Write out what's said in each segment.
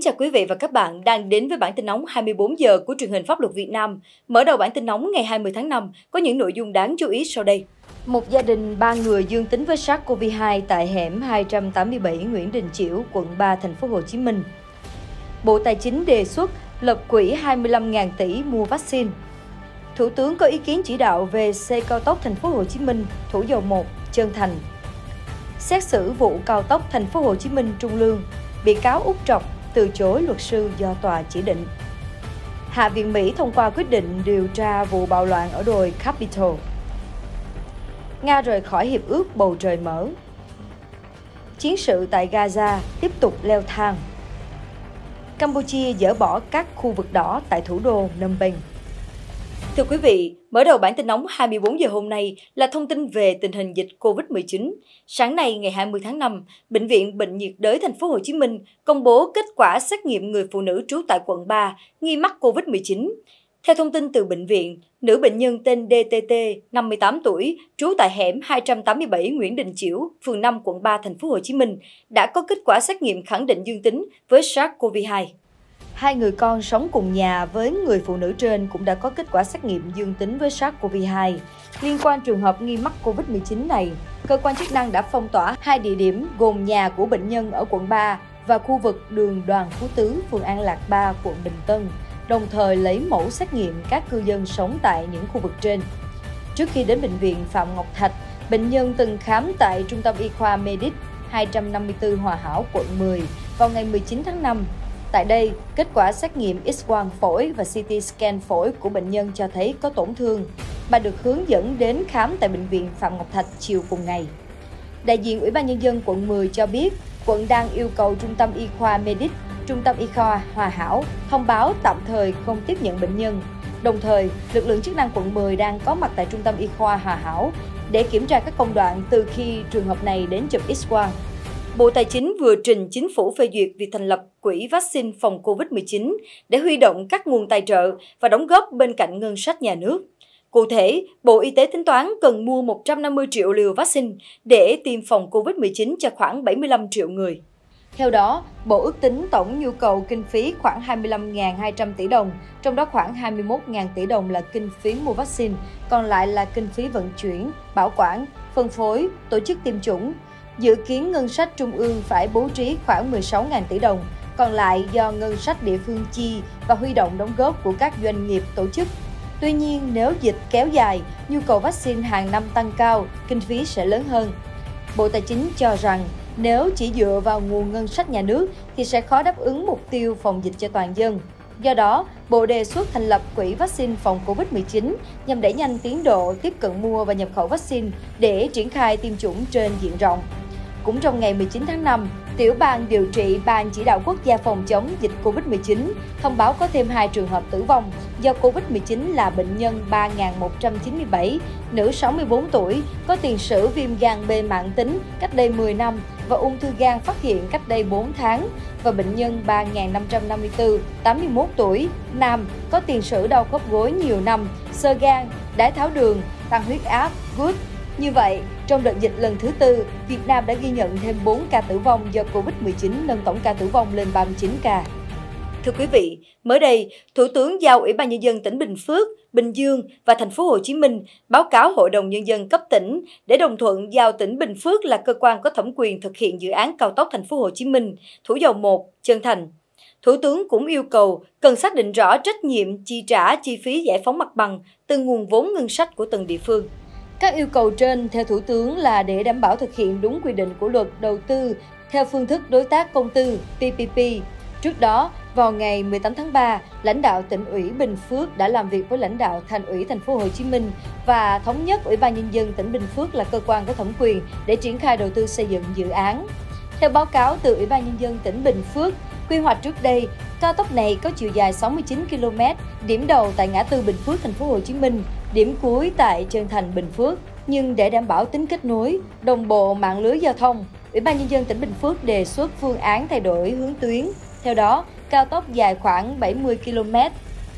Kính chào quý vị và các bạn đang đến với bản tin nóng 24 giờ của truyền hình pháp luật Việt Nam. Mở đầu bản tin nóng ngày 20 tháng 5 có những nội dung đáng chú ý sau đây. Một gia đình ba người dương tính với SARS-CoV-2 tại hẻm 287 Nguyễn Đình Chiểu, quận 3, thành phố Hồ Chí Minh. Bộ Tài chính đề xuất lập quỹ 25.000 tỷ mua vaccine. Thủ tướng có ý kiến chỉ đạo về xe cao tốc thành phố Hồ Chí Minh, Thủ Dầu Một, Trơn Thành. Xét xử vụ cao tốc thành phố Hồ Chí Minh Trung Lương, bị cáo Úc Trọc từ chối luật sư do tòa chỉ định. Hạ viện Mỹ thông qua quyết định điều tra vụ bạo loạn ở đồi Capitol. Nga rời khỏi hiệp ước bầu trời mở. Chiến sự tại Gaza tiếp tục leo thang. Campuchia dỡ bỏ các khu vực đỏ tại thủ đô Phnom Penh. Thưa quý vị, mở đầu bản tin nóng 24 giờ hôm nay là thông tin về tình hình dịch COVID-19. Sáng nay ngày 20 tháng 5, Bệnh viện Bệnh nhiệt đới thành phố Hồ Chí Minh công bố kết quả xét nghiệm người phụ nữ trú tại quận 3 nghi mắc COVID-19. Theo thông tin từ bệnh viện, nữ bệnh nhân tên DTT, 58 tuổi, trú tại hẻm 287 Nguyễn Đình Chiểu, phường 5, quận 3, thành phố Hồ Chí Minh, đã có kết quả xét nghiệm khẳng định dương tính với SARS-CoV-2. Hai người con sống cùng nhà với người phụ nữ trên cũng đã có kết quả xét nghiệm dương tính với SARS-CoV-2. Liên quan trường hợp nghi mắc COVID-19 này, cơ quan chức năng đã phong tỏa hai địa điểm gồm nhà của bệnh nhân ở quận 3 và khu vực đường Đoàn Phú Tứ, phường An Lạc 3, quận Bình Tân, đồng thời lấy mẫu xét nghiệm các cư dân sống tại những khu vực trên. Trước khi đến bệnh viện Phạm Ngọc Thạch, bệnh nhân từng khám tại Trung tâm Y khoa Medic 254 Hòa Hảo, quận 10 vào ngày 19 tháng 5 Tại đây, kết quả xét nghiệm X-quang phổi và CT scan phổi của bệnh nhân cho thấy có tổn thương. Bà được hướng dẫn đến khám tại Bệnh viện Phạm Ngọc Thạch chiều cùng ngày. Đại diện Ủy ban Nhân dân quận 10 cho biết, quận đang yêu cầu Trung tâm Y khoa Medic, Trung tâm Y khoa Hòa Hảo thông báo tạm thời không tiếp nhận bệnh nhân. Đồng thời, lực lượng chức năng quận 10 đang có mặt tại Trung tâm Y khoa Hòa Hảo để kiểm tra các công đoạn từ khi trường hợp này đến chụp X-quang Bộ Tài chính vừa trình chính phủ phê duyệt việc thành lập quỹ vaccine phòng COVID-19 để huy động các nguồn tài trợ và đóng góp bên cạnh ngân sách nhà nước. Cụ thể, Bộ Y tế tính toán cần mua 150 triệu liều vaccine để tiêm phòng COVID-19 cho khoảng 75 triệu người. Theo đó, Bộ ước tính tổng nhu cầu kinh phí khoảng 25.200 tỷ đồng, trong đó khoảng 21.000 tỷ đồng là kinh phí mua vaccine, còn lại là kinh phí vận chuyển, bảo quản, phân phối, tổ chức tiêm chủng, Dự kiến ngân sách trung ương phải bố trí khoảng 16.000 tỷ đồng, còn lại do ngân sách địa phương chi và huy động đóng góp của các doanh nghiệp tổ chức. Tuy nhiên, nếu dịch kéo dài, nhu cầu vaccine hàng năm tăng cao, kinh phí sẽ lớn hơn. Bộ Tài chính cho rằng nếu chỉ dựa vào nguồn ngân sách nhà nước thì sẽ khó đáp ứng mục tiêu phòng dịch cho toàn dân. Do đó, Bộ đề xuất thành lập quỹ vaccine phòng COVID-19 nhằm đẩy nhanh tiến độ tiếp cận mua và nhập khẩu vaccine để triển khai tiêm chủng trên diện rộng. Cũng trong ngày 19 tháng 5, Tiểu ban điều trị Ban chỉ đạo quốc gia phòng chống dịch COVID-19 thông báo có thêm hai trường hợp tử vong do COVID-19 là bệnh nhân 3.197, nữ 64 tuổi, có tiền sử viêm gan B mạng tính cách đây 10 năm và ung thư gan phát hiện cách đây 4 tháng và bệnh nhân 3.554, 81 tuổi, nam, có tiền sử đau khớp gối nhiều năm, sơ gan, đái tháo đường, tăng huyết áp, gút, như vậy, trong đợt dịch lần thứ tư, Việt Nam đã ghi nhận thêm 4 ca tử vong do Covid-19 nâng tổng ca tử vong lên 39 ca. Thưa quý vị, mới đây, Thủ tướng giao Ủy ban nhân dân tỉnh Bình Phước, Bình Dương và thành phố Hồ Chí Minh báo cáo Hội đồng nhân dân cấp tỉnh để đồng thuận giao tỉnh Bình Phước là cơ quan có thẩm quyền thực hiện dự án cao tốc thành phố Hồ Chí Minh, Thủ Dầu 1, Trân Thành. Thủ tướng cũng yêu cầu cần xác định rõ trách nhiệm chi trả chi phí giải phóng mặt bằng từ nguồn vốn ngân sách của từng địa phương. Các yêu cầu trên, theo Thủ tướng là để đảm bảo thực hiện đúng quy định của luật đầu tư theo phương thức đối tác công tư PPP. Trước đó, vào ngày 18 tháng 3, lãnh đạo tỉnh ủy Bình Phước đã làm việc với lãnh đạo thành ủy thành phố Hồ Chí Minh và thống nhất Ủy ban nhân dân tỉnh Bình Phước là cơ quan có thẩm quyền để triển khai đầu tư xây dựng dự án. Theo báo cáo từ Ủy ban nhân dân tỉnh Bình Phước, quy hoạch trước đây, cao tốc này có chiều dài 69 km, điểm đầu tại ngã tư Bình Phước thành phố Hồ Chí Minh điểm cuối tại Trân Thành Bình Phước. Nhưng để đảm bảo tính kết nối, đồng bộ mạng lưới giao thông, Ủy ban Nhân dân tỉnh Bình Phước đề xuất phương án thay đổi hướng tuyến. Theo đó, cao tốc dài khoảng 70 km.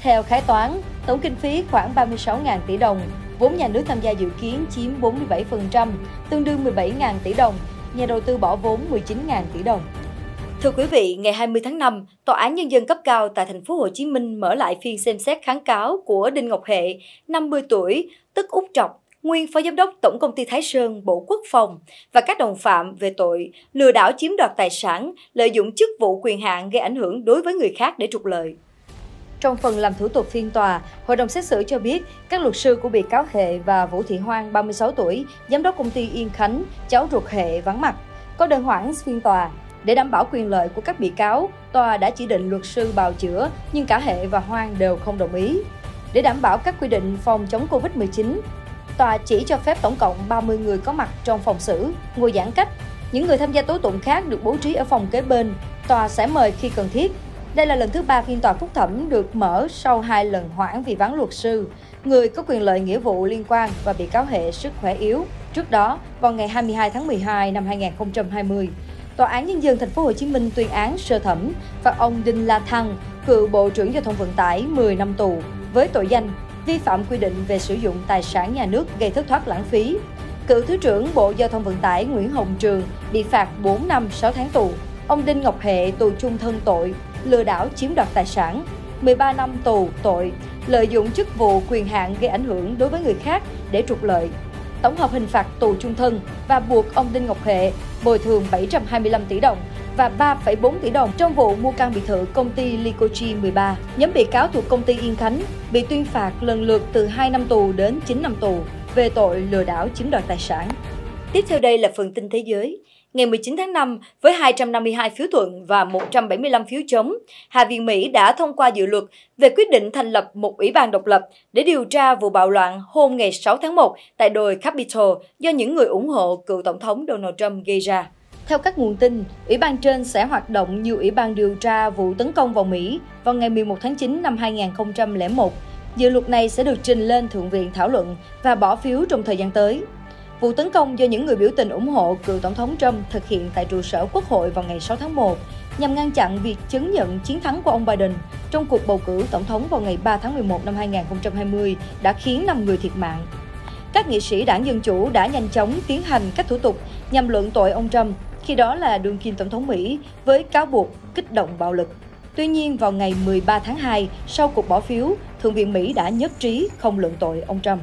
Theo khái toán, tổng kinh phí khoảng 36.000 tỷ đồng, vốn nhà nước tham gia dự kiến chiếm 47%, tương đương 17.000 tỷ đồng, nhà đầu tư bỏ vốn 19.000 tỷ đồng. Thưa quý vị, ngày 20 tháng 5, Tòa án Nhân dân cấp cao tại thành phố Hồ Chí Minh mở lại phiên xem xét kháng cáo của Đinh Ngọc Hệ, 50 tuổi, tức Út Trọc, nguyên phó giám đốc Tổng công ty Thái Sơn, Bộ Quốc phòng và các đồng phạm về tội lừa đảo chiếm đoạt tài sản, lợi dụng chức vụ quyền hạn gây ảnh hưởng đối với người khác để trục lợi. Trong phần làm thủ tục phiên tòa, hội đồng xét xử cho biết các luật sư của bị cáo Hệ và Vũ Thị Hoang, 36 tuổi, giám đốc công ty Yên Khánh, cháu ruột Hệ vắng mặt, có đơn hoãn phiên tòa. Để đảm bảo quyền lợi của các bị cáo, tòa đã chỉ định luật sư bào chữa, nhưng cả Hệ và Hoang đều không đồng ý. Để đảm bảo các quy định phòng chống Covid-19, tòa chỉ cho phép tổng cộng 30 người có mặt trong phòng xử, ngồi giãn cách. Những người tham gia tố tụng khác được bố trí ở phòng kế bên. Tòa sẽ mời khi cần thiết. Đây là lần thứ ba phiên tòa phúc thẩm được mở sau hai lần hoãn vì vắng luật sư, người có quyền lợi nghĩa vụ liên quan và bị cáo hệ sức khỏe yếu. Trước đó, vào ngày 22 tháng 12 năm 2020, Tòa án Nhân dân Thành phố Hồ Chí Minh tuyên án sơ thẩm phạt ông Đinh La Thăng, cựu Bộ trưởng Giao thông Vận tải 10 năm tù với tội danh vi phạm quy định về sử dụng tài sản nhà nước gây thất thoát lãng phí. Cựu Thứ trưởng Bộ Giao thông Vận tải Nguyễn Hồng Trường bị phạt 4 năm 6 tháng tù. Ông Đinh Ngọc Hệ tù chung thân tội lừa đảo chiếm đoạt tài sản, 13 năm tù tội lợi dụng chức vụ quyền hạn gây ảnh hưởng đối với người khác để trục lợi. Tổng hợp hình phạt tù chung thân và buộc ông Đinh Ngọc Hệ bồi thường 725 tỷ đồng và 3,4 tỷ đồng trong vụ mua căn biệt thự công ty Licochi 13. Nhóm bị cáo thuộc công ty Yên Khánh bị tuyên phạt lần lượt từ 2 năm tù đến 9 năm tù về tội lừa đảo chiếm đoạt tài sản. Tiếp theo đây là phần tin thế giới. Ngày 19 tháng 5, với 252 phiếu thuận và 175 phiếu chống, Hạ viện Mỹ đã thông qua dự luật về quyết định thành lập một ủy ban độc lập để điều tra vụ bạo loạn hôm ngày 6 tháng 1 tại đồi Capitol do những người ủng hộ cựu Tổng thống Donald Trump gây ra. Theo các nguồn tin, ủy ban trên sẽ hoạt động như ủy ban điều tra vụ tấn công vào Mỹ vào ngày 11 tháng 9 năm 2001. Dự luật này sẽ được trình lên Thượng viện thảo luận và bỏ phiếu trong thời gian tới. Vụ tấn công do những người biểu tình ủng hộ cựu Tổng thống Trump thực hiện tại trụ sở Quốc hội vào ngày 6 tháng 1 nhằm ngăn chặn việc chứng nhận chiến thắng của ông Biden trong cuộc bầu cử tổng thống vào ngày 3 tháng 11 năm 2020 đã khiến 5 người thiệt mạng. Các nghị sĩ đảng Dân Chủ đã nhanh chóng tiến hành các thủ tục nhằm luận tội ông Trump khi đó là đương kim tổng thống Mỹ với cáo buộc kích động bạo lực. Tuy nhiên, vào ngày 13 tháng 2, sau cuộc bỏ phiếu, Thượng viện Mỹ đã nhất trí không luận tội ông Trump.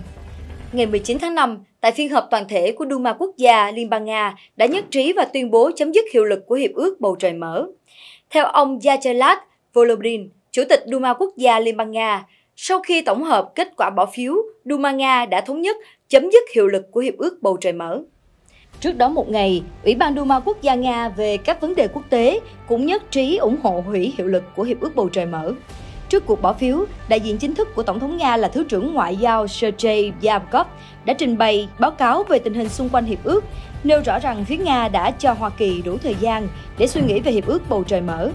Ngày 19 tháng 5, tại phiên họp toàn thể của Duma Quốc gia Liên bang Nga đã nhất trí và tuyên bố chấm dứt hiệu lực của Hiệp ước Bầu Trời Mở. Theo ông Vyacheslav Volodin, Chủ tịch Duma Quốc gia Liên bang Nga, sau khi tổng hợp kết quả bỏ phiếu, Duma Nga đã thống nhất chấm dứt hiệu lực của Hiệp ước Bầu Trời Mở. Trước đó một ngày, Ủy ban Duma Quốc gia Nga về các vấn đề quốc tế cũng nhất trí ủng hộ hủy hiệu lực của Hiệp ước Bầu Trời Mở. Trước cuộc bỏ phiếu, đại diện chính thức của Tổng thống Nga là Thứ trưởng Ngoại giao Sergei Yavkov đã trình bày báo cáo về tình hình xung quanh hiệp ước, nêu rõ rằng phía Nga đã cho Hoa Kỳ đủ thời gian để suy nghĩ về hiệp ước bầu trời mở.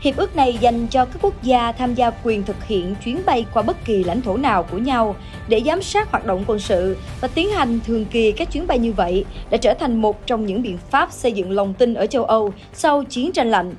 Hiệp ước này dành cho các quốc gia tham gia quyền thực hiện chuyến bay qua bất kỳ lãnh thổ nào của nhau để giám sát hoạt động quân sự và tiến hành thường kỳ các chuyến bay như vậy đã trở thành một trong những biện pháp xây dựng lòng tin ở châu Âu sau chiến tranh lạnh.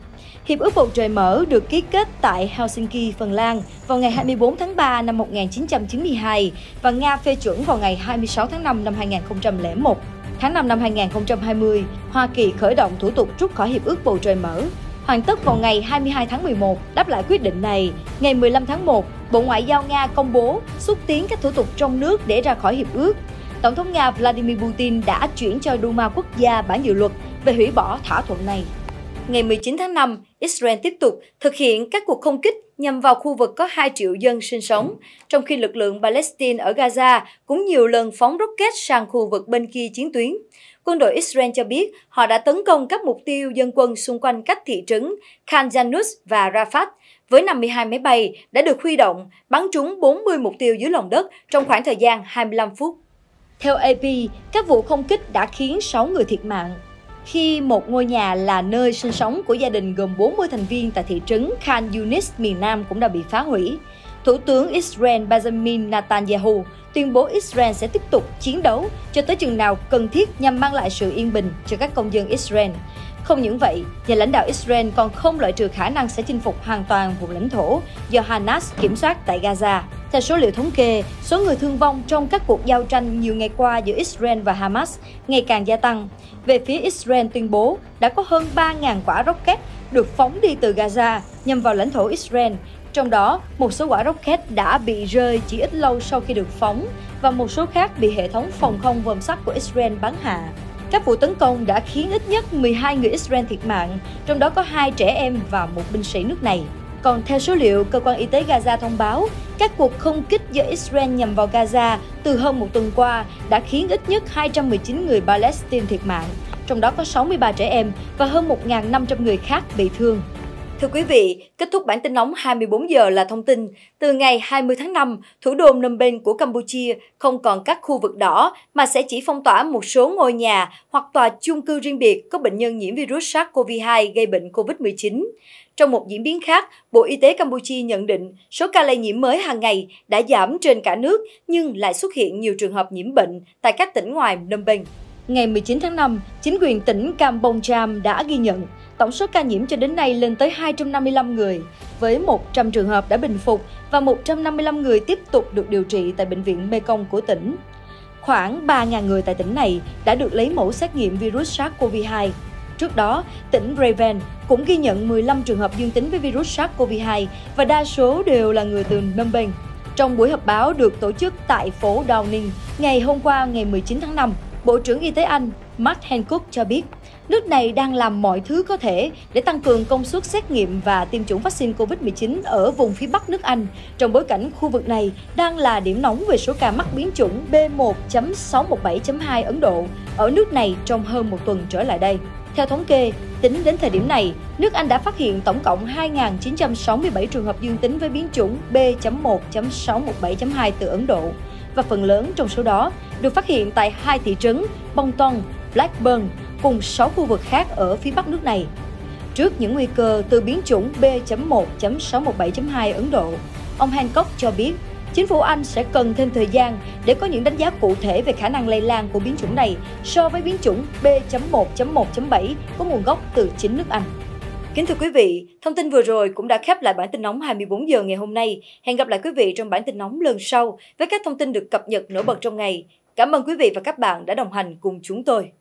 Hiệp ước bầu trời mở được ký kết tại Helsinki, Phần Lan vào ngày 24 tháng 3 năm 1992 và Nga phê chuẩn vào ngày 26 tháng 5 năm 2001. Tháng 5 năm 2020, Hoa Kỳ khởi động thủ tục rút khỏi Hiệp ước bầu trời mở hoàn tất vào ngày 22 tháng 11. Đáp lại quyết định này, ngày 15 tháng 1, Bộ Ngoại giao Nga công bố xúc tiến các thủ tục trong nước để ra khỏi hiệp ước. Tổng thống Nga Vladimir Putin đã chuyển cho Duma quốc gia bản dự luật về hủy bỏ thỏa thuận này. Ngày 19 tháng 5, Israel tiếp tục thực hiện các cuộc không kích nhằm vào khu vực có 2 triệu dân sinh sống, trong khi lực lượng Palestine ở Gaza cũng nhiều lần phóng rocket sang khu vực bên kia chiến tuyến. Quân đội Israel cho biết họ đã tấn công các mục tiêu dân quân xung quanh các thị trấn Khan Yanus và Rafah với 52 máy bay đã được huy động bắn trúng 40 mục tiêu dưới lòng đất trong khoảng thời gian 25 phút. Theo AP, các vụ không kích đã khiến 6 người thiệt mạng. Khi một ngôi nhà là nơi sinh sống của gia đình gồm 40 thành viên tại thị trấn Khan Yunis, miền Nam cũng đã bị phá hủy. Thủ tướng Israel Benjamin Netanyahu tuyên bố Israel sẽ tiếp tục chiến đấu cho tới chừng nào cần thiết nhằm mang lại sự yên bình cho các công dân Israel. Không những vậy, nhà lãnh đạo Israel còn không loại trừ khả năng sẽ chinh phục hoàn toàn vùng lãnh thổ do Hamas kiểm soát tại Gaza. Theo số liệu thống kê, số người thương vong trong các cuộc giao tranh nhiều ngày qua giữa Israel và Hamas ngày càng gia tăng. Về phía Israel tuyên bố đã có hơn 3.000 quả rocket được phóng đi từ Gaza nhằm vào lãnh thổ Israel. Trong đó, một số quả rocket đã bị rơi chỉ ít lâu sau khi được phóng và một số khác bị hệ thống phòng không vòm sắt của Israel bắn hạ. Các vụ tấn công đã khiến ít nhất 12 người Israel thiệt mạng, trong đó có hai trẻ em và một binh sĩ nước này. Còn theo số liệu, cơ quan y tế Gaza thông báo, các cuộc không kích do Israel nhằm vào Gaza từ hơn một tuần qua đã khiến ít nhất 219 người Palestine thiệt mạng, trong đó có 63 trẻ em và hơn 1.500 người khác bị thương. Thưa quý vị, kết thúc bản tin nóng 24 giờ là thông tin. Từ ngày 20 tháng 5, thủ đô Phnom Penh của Campuchia không còn các khu vực đỏ mà sẽ chỉ phong tỏa một số ngôi nhà hoặc tòa chung cư riêng biệt có bệnh nhân nhiễm virus SARS-CoV-2 gây bệnh COVID-19. Trong một diễn biến khác, Bộ Y tế Campuchia nhận định số ca lây nhiễm mới hàng ngày đã giảm trên cả nước nhưng lại xuất hiện nhiều trường hợp nhiễm bệnh tại các tỉnh ngoài Phnom Penh. Ngày 19 tháng 5, chính quyền tỉnh Kampong đã ghi nhận tổng số ca nhiễm cho đến nay lên tới 255 người, với 100 trường hợp đã bình phục và 155 người tiếp tục được điều trị tại bệnh viện Mekong của tỉnh. Khoảng 3.000 người tại tỉnh này đã được lấy mẫu xét nghiệm virus SARS-CoV-2. Trước đó, tỉnh Raven cũng ghi nhận 15 trường hợp dương tính với virus SARS-CoV-2 và đa số đều là người từ Phnom Penh. Trong buổi họp báo được tổ chức tại phố Downing ngày hôm qua ngày 19 tháng 5, Bộ trưởng Y tế Anh Matt Hancock cho biết, nước này đang làm mọi thứ có thể để tăng cường công suất xét nghiệm và tiêm chủng vaccine COVID-19 ở vùng phía Bắc nước Anh, trong bối cảnh khu vực này đang là điểm nóng về số ca mắc biến chủng B1.617.2 Ấn Độ ở nước này trong hơn một tuần trở lại đây. Theo thống kê, tính đến thời điểm này, nước Anh đã phát hiện tổng cộng 2.967 trường hợp dương tính với biến chủng B.1.617.2 từ Ấn Độ và phần lớn trong số đó được phát hiện tại hai thị trấn Bongton, Blackburn cùng 6 khu vực khác ở phía bắc nước này. Trước những nguy cơ từ biến chủng B.1.617.2 Ấn Độ, ông Hancock cho biết chính phủ Anh sẽ cần thêm thời gian để có những đánh giá cụ thể về khả năng lây lan của biến chủng này so với biến chủng B.1.1.7 có nguồn gốc từ chính nước Anh. Kính thưa quý vị, thông tin vừa rồi cũng đã khép lại bản tin nóng 24 giờ ngày hôm nay. Hẹn gặp lại quý vị trong bản tin nóng lần sau với các thông tin được cập nhật nổi bật trong ngày. Cảm ơn quý vị và các bạn đã đồng hành cùng chúng tôi.